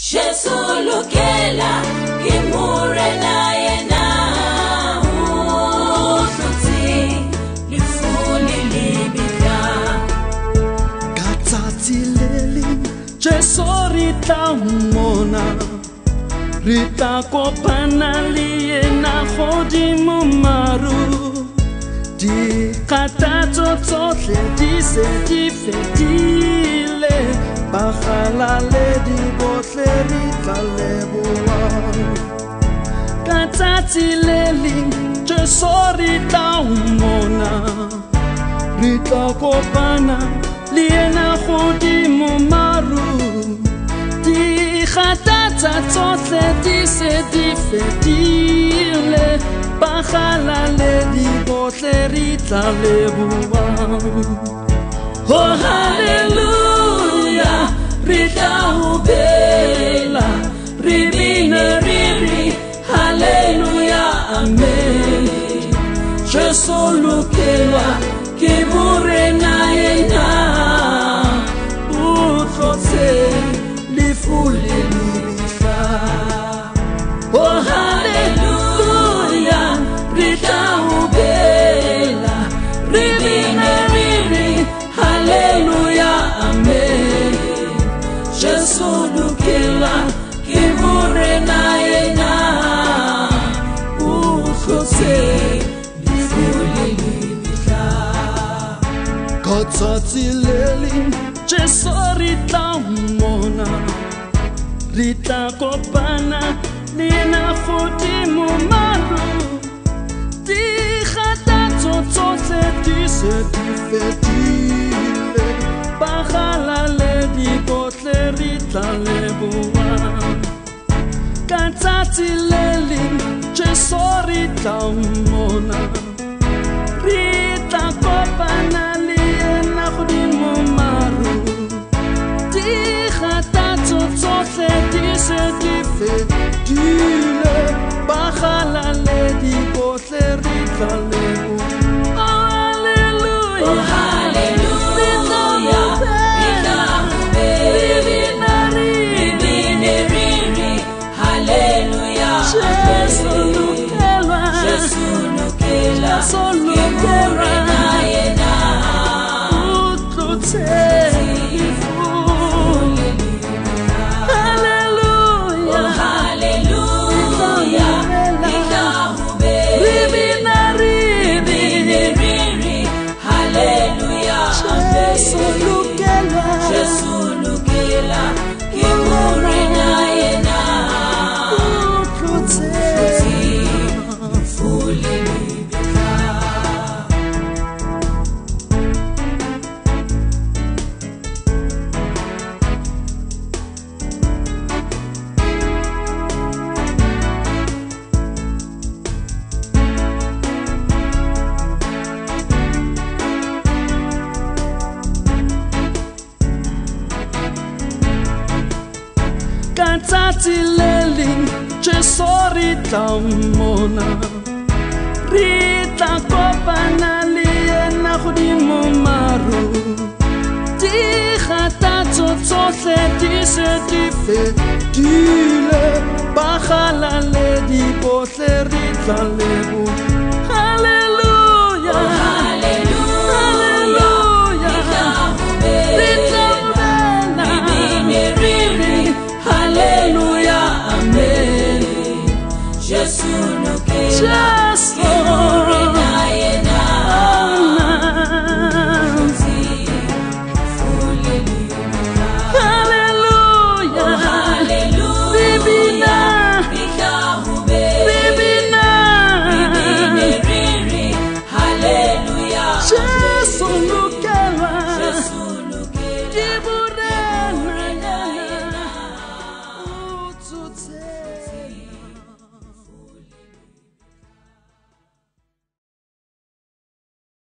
Jesu lokela ke morena yena o hlotse lefu le lebitla ka tsatsi le leng jesu re tla mmona. Re tla kopana le yena godimo maru. Dikgatatso tsotlhe di se di fedile bagalaledi botlhe re tla leboa ka tsatsi le leng jesu re tla mmona. Re tla kopana le yena godimo maru dikgatatsa tsotlhe di se di fedile. Bagalaledi botlhe re tla leboa oh halleluja solo ხოსე მისული მიქა გოცოცილელი ჩესორი დამონა რიტა კოპანა ნინა ფუტი მომარო დიხატა ცოცოცე დისეთი ფეთილე ბახალალე გოტლერი თალებო letsatsi le leng jeso Τι λέλι και σωρίτα μόνα Ρίτα κόπανάλι ένα χρήμο μάρου Τι χατάτσο τι σε τύφε Τίλε πάχαλα λέντι ποθε ρίτα λέγω just Just